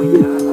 Yeah.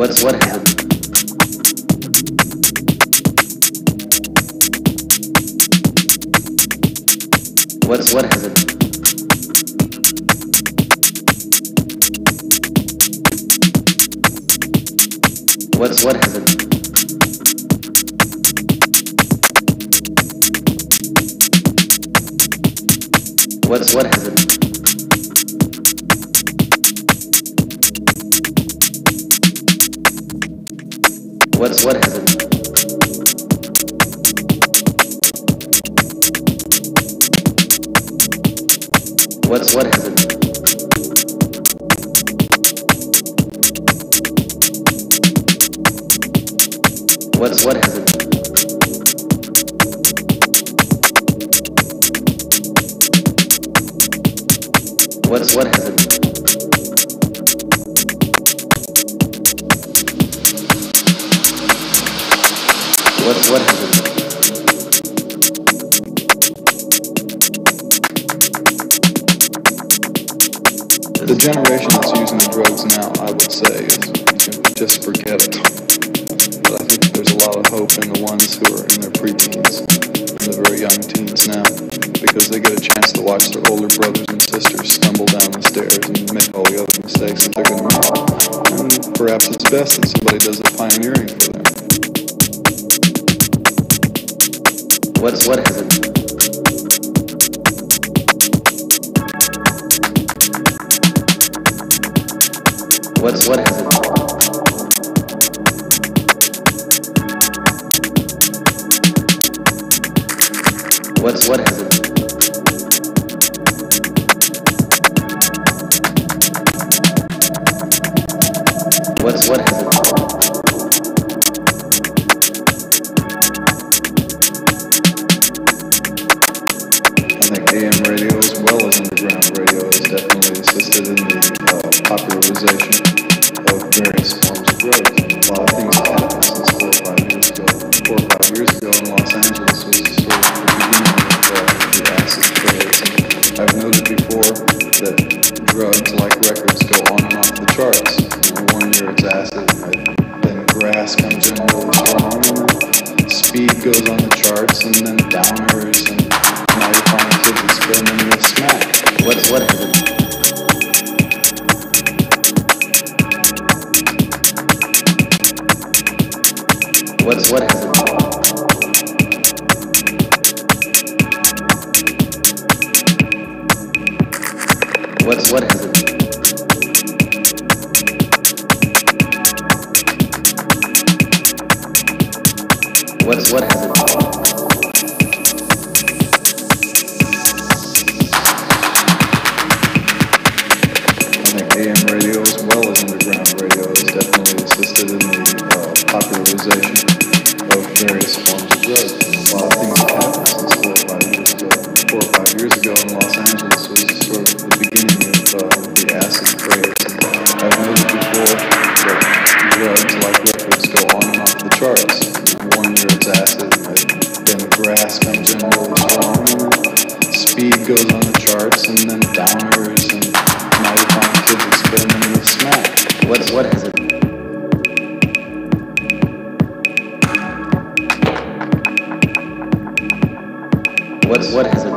What's what happened? What's what happened? What's what happened? What's what happened? What what happened? What what happened? What what happened? What what happened? What has it? The generation that's using the drugs now, I would say, is just forget it. But I think there's a lot of hope in the ones who are in their preteens and the very young teens now, because they get a chance to watch their older brothers and sisters stumble down the stairs and make all the other mistakes that they're going to make. And perhaps it's best that somebody does the pioneering for them. What's what has it? What's what has it? What's what has it? What's what has it? in the uh, popularization. On the charts, and then downers, and now you find kids experimenting with smack. What's what has it? What's what has it?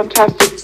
Fantastic.